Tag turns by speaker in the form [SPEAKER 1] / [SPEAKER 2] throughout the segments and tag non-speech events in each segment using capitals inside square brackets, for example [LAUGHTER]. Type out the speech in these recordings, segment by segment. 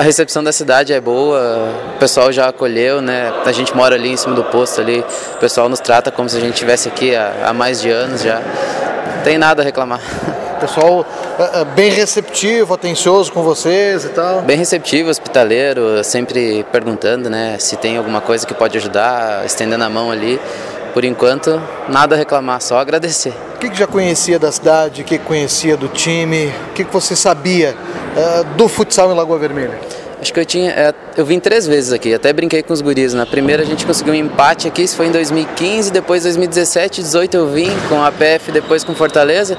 [SPEAKER 1] a recepção da cidade é boa, o pessoal já acolheu, né? A gente mora ali em cima do posto ali, o pessoal nos trata como se a gente estivesse aqui há, há mais de anos já. Não tem nada a reclamar. [LAUGHS]
[SPEAKER 2] Pessoal é, é, bem receptivo, atencioso com vocês e tal.
[SPEAKER 1] Bem receptivo, hospitaleiro, sempre perguntando, né, se tem alguma coisa que pode ajudar, estendendo a mão ali. Por enquanto, nada a reclamar, só agradecer.
[SPEAKER 2] O que, que já conhecia da cidade, o que, que conhecia do time, o que, que você sabia uh, do futsal em Lagoa Vermelha?
[SPEAKER 1] Acho que eu tinha. É, eu vim três vezes aqui, até brinquei com os guris. Na primeira a gente conseguiu um empate aqui, isso foi em 2015, depois 2017, 18 eu vim com a PF, depois com Fortaleza.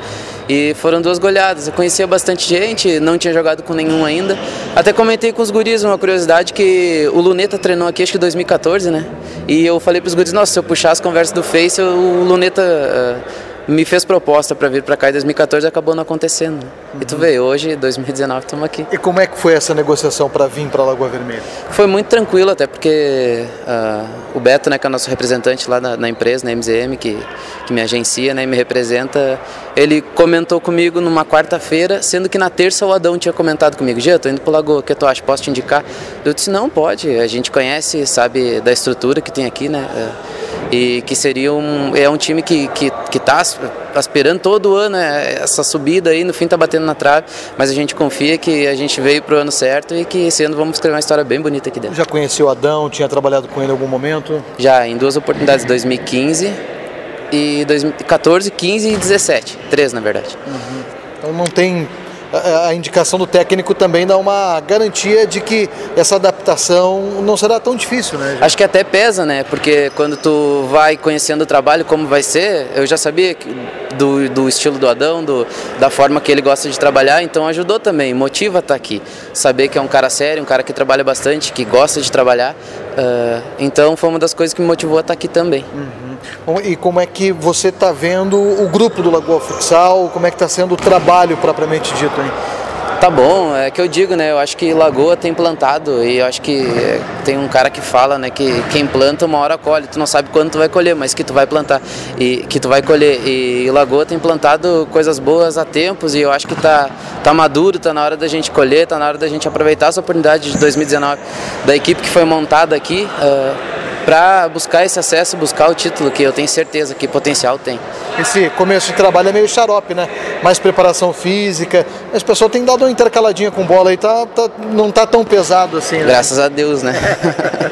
[SPEAKER 1] E foram duas goleadas. Eu conhecia bastante gente, não tinha jogado com nenhum ainda. Até comentei com os guris uma curiosidade que o Luneta treinou aqui acho que em 2014, né? E eu falei para os guris, nossa, se eu puxar as conversas do Face, o Luneta. Uh, me fez proposta para vir para cá em 2014 e acabou não acontecendo. Uhum. E tu vê, hoje, 2019, estamos aqui.
[SPEAKER 2] E como é que foi essa negociação para vir para Lagoa Vermelha?
[SPEAKER 1] Foi muito tranquilo, até porque uh, o Beto, né, que é o nosso representante lá na, na, empresa, na MZM, que, que me agencia né, e me representa, ele comentou comigo numa quarta-feira, sendo que na terça o Adão tinha comentado comigo, Gia, tô indo para Lagoa, o que tu acha? Posso te indicar? Eu disse, não, pode, a gente conhece, sabe da estrutura que tem aqui, né? Uh, e que seria um é um time que que que está aspirando todo ano é, essa subida aí no fim está batendo na trave mas a gente confia que a gente veio para o ano certo e que esse ano vamos escrever uma história bem bonita aqui dentro
[SPEAKER 2] já conheceu o Adão tinha trabalhado com ele em algum momento
[SPEAKER 1] já em duas oportunidades 2015 e 2014 15 e 17 três na verdade
[SPEAKER 2] uhum. então não tem a indicação do técnico também dá uma garantia de que essa adaptação não será tão difícil, né?
[SPEAKER 1] Acho que até pesa, né? Porque quando tu vai conhecendo o trabalho, como vai ser, eu já sabia do, do estilo do Adão, do, da forma que ele gosta de trabalhar, então ajudou também, motiva estar aqui. Saber que é um cara sério, um cara que trabalha bastante, que gosta de trabalhar. Uh, então foi uma das coisas que me motivou a estar aqui também.
[SPEAKER 2] Uhum. E como é que você está vendo o grupo do Lagoa Futsal? Como é que está sendo o trabalho propriamente dito?
[SPEAKER 1] Tá bom, é que eu digo, né? Eu acho que Lagoa tem plantado e eu acho que tem um cara que fala, né? Que quem planta uma hora colhe. Tu não sabe quando tu vai colher, mas que tu vai plantar e que tu vai colher. E Lagoa tem plantado coisas boas há tempos e eu acho que tá, tá maduro, tá na hora da gente colher, tá na hora da gente aproveitar essa oportunidade de 2019 da equipe que foi montada aqui. Uh, para buscar esse acesso, buscar o título, que eu tenho certeza que potencial tem.
[SPEAKER 2] Esse começo de trabalho é meio xarope, né? Mais preparação física, mas o pessoal tem dado uma intercaladinha com bola e tá, tá, não tá tão pesado assim, né?
[SPEAKER 1] Graças a Deus, né?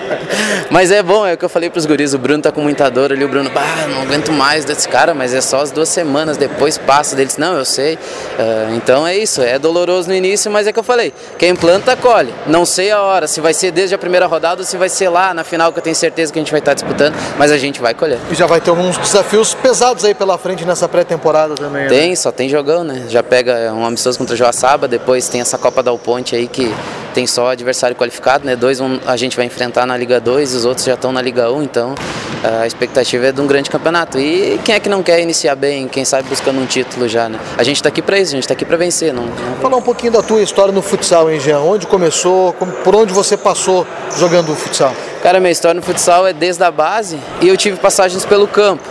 [SPEAKER 1] [LAUGHS] mas é bom, é o que eu falei para os guris, o Bruno tá com muita dor ali, o Bruno, bah, não aguento mais desse cara, mas é só as duas semanas, depois passa deles, não, eu sei. Uh, então é isso, é doloroso no início, mas é que eu falei, quem planta, colhe. Não sei a hora, se vai ser desde a primeira rodada ou se vai ser lá na final, que eu tenho certeza que a gente vai estar disputando, mas a gente vai colher.
[SPEAKER 2] E já vai ter alguns desafios pesados aí pela frente nessa pré-temporada também. Né?
[SPEAKER 1] Tem, né? só tem jogão, né? Já pega um amistoso contra o Joaçaba, depois tem essa Copa da Ponte aí que tem só adversário qualificado, né? Dois a gente vai enfrentar na Liga 2, os outros já estão na Liga 1, então a expectativa é de um grande campeonato. E quem é que não quer iniciar bem, quem sabe buscando um título já, né? A gente está aqui para isso, a gente está aqui para vencer. Não, não...
[SPEAKER 2] Falar um pouquinho da tua história no futsal, hein, Jean? Onde começou, por onde você passou jogando futsal?
[SPEAKER 1] Cara, minha história no futsal é desde a base e eu tive passagens pelo campo.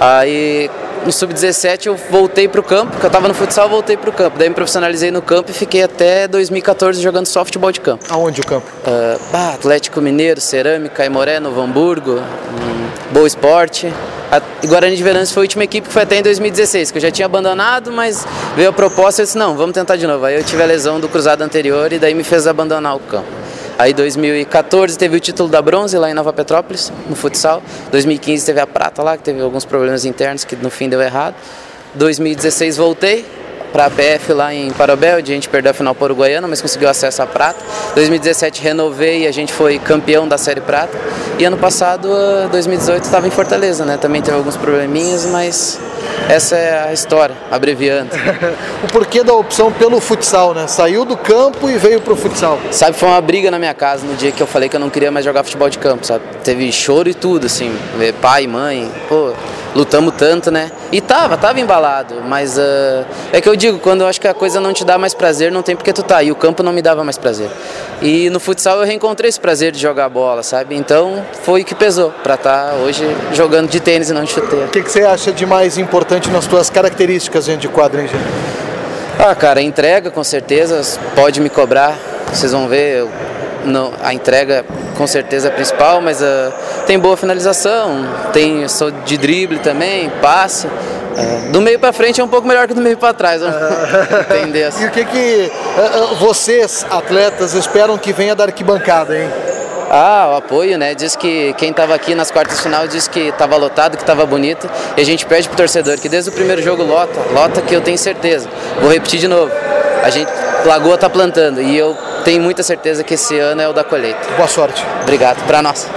[SPEAKER 1] Aí no sub-17 eu voltei para o campo, porque eu estava no futsal, voltei para o campo. Daí me profissionalizei no campo e fiquei até 2014 jogando softball de campo.
[SPEAKER 2] Aonde o campo?
[SPEAKER 1] Uh, bah, Atlético Mineiro, Cerâmica, Aimoré, Novo Hamburgo, um, Boa Esporte. A Guarani de Venâncio foi a última equipe que foi até em 2016, que eu já tinha abandonado, mas veio a proposta e eu disse, não, vamos tentar de novo. Aí eu tive a lesão do cruzado anterior e daí me fez abandonar o campo. Aí 2014 teve o título da bronze lá em Nova Petrópolis, no futsal. 2015 teve a prata lá, que teve alguns problemas internos que no fim deu errado. 2016 voltei para a PF lá em Parobel, onde a gente perdeu a final para o Uruguaiana, mas conseguiu acesso à prata. 2017 renovei e a gente foi campeão da Série Prata. E ano passado, 2018, estava em Fortaleza, né? Também teve alguns probleminhas, mas essa é a história, abreviando. [LAUGHS]
[SPEAKER 2] o porquê da opção pelo futsal, né? Saiu do campo e veio pro futsal.
[SPEAKER 1] Sabe, foi uma briga na minha casa no dia que eu falei que eu não queria mais jogar futebol de campo, sabe? Teve choro e tudo, assim, pai, mãe, pô, lutamos tanto, né? E tava, tava embalado, mas uh, é que eu digo, quando eu acho que a coisa não te dá mais prazer, não tem porque tu tá. E o campo não me dava mais prazer. E no futsal eu reencontrei esse prazer de jogar bola, sabe? Então foi o que pesou para estar tá hoje jogando de tênis e não de chuteira.
[SPEAKER 2] O que, que, você acha de mais importante nas tuas características dentro de quadra, hein,
[SPEAKER 1] Ah, cara, entrega com certeza, pode me cobrar. vocês vão ver, eu, não, a entrega com certeza é a principal, mas uh, tem boa finalização, tem sou de drible também, passe. Uh, do meio para frente é um pouco melhor que do meio para trás, vamos [LAUGHS] entender assim.
[SPEAKER 2] E o que que uh, vocês, atletas, esperam que venha da arquibancada, hein?
[SPEAKER 1] Ah, o apoio, né? Diz que quem estava aqui nas quartas de final disse que estava lotado, que estava bonito. E a gente pede pro torcedor que desde o primeiro jogo lota, lota que eu tenho certeza. Vou repetir de novo. A gente, Lagoa tá plantando e eu tenho muita certeza que esse ano é o da colheita.
[SPEAKER 2] Boa sorte.
[SPEAKER 1] Obrigado, para nós.